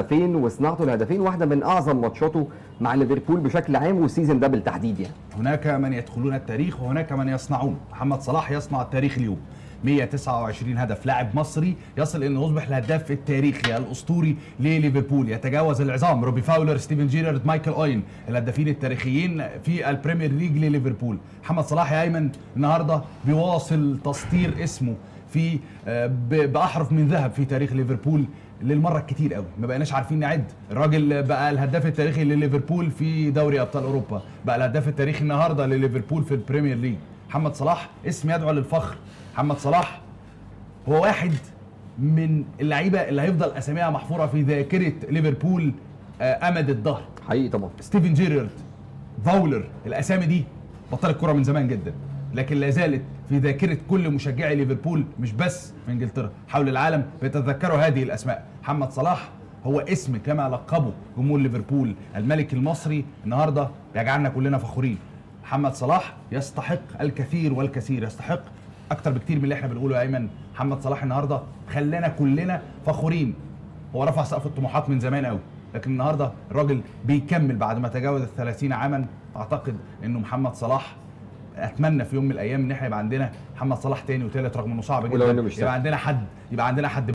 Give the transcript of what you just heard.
هدفين وصناعته الهدفين واحدة من أعظم ماتشاته مع ليفربول بشكل عام وال season ده بالتحديد يعني. هناك من يدخلون التاريخ وهناك من يصنعون. محمد صلاح يصنع التاريخ اليوم. 129 هدف. لاعب مصري يصل انه يصبح الهداف التاريخي الأسطوري لليفربول. يتجاوز العظام روبي فاولر ستيفن جيرارد مايكل أوين الهدافين التاريخيين في البريمير ليج لليفربول. محمد صلاح يا أيمن النهارده بيواصل تسطير اسمه في آه، بأحرف من ذهب في تاريخ ليفربول للمرة الكتير قوي. ما بقيناش عارفين نعد. الراجل بقى الهداف التاريخي لليفربول في دوري أبطال أوروبا. بقى الهداف التاريخي النهارده لليفربول في ال Premier League. محمد صلاح اسم يدعو للفخر. محمد صلاح هو واحد من اللعيبة اللي هيفضل أساميها محفورة في ذاكرة ليفربول آه، أبد الدهر. حقيقي طبعا. ستيفن جيرارد فاولر الأسامي دي بطل الكره من زمان جدا لكن لا زالت في ذاكرة كل مشجعي ليفربول مش بس في إنجلترا حول العالم بيتذكروا هذه الأسماء. محمد صلاح هو اسم كما لقبه جمهور ليفربول الملك المصري. النهارده بيجعلنا كلنا فخورين. محمد صلاح يستحق الكثير والكثير يستحق أكتر بكتير من اللي إحنا بنقوله يا أيمن. محمد صلاح النهارده خلانا كلنا فخورين. هو رفع سقف الطموحات من زمان قوي لكن النهارده الراجل بيكمل بعد ما تجاوز ال 30 عاما. أعتقد إنه محمد صلاح أتمنى في يوم من الأيام إن إحنا يبقى عندنا محمد صلاح تاني وتالت رغم إنه صعب جدا. يبقى عندنا حد يبقى عندنا حد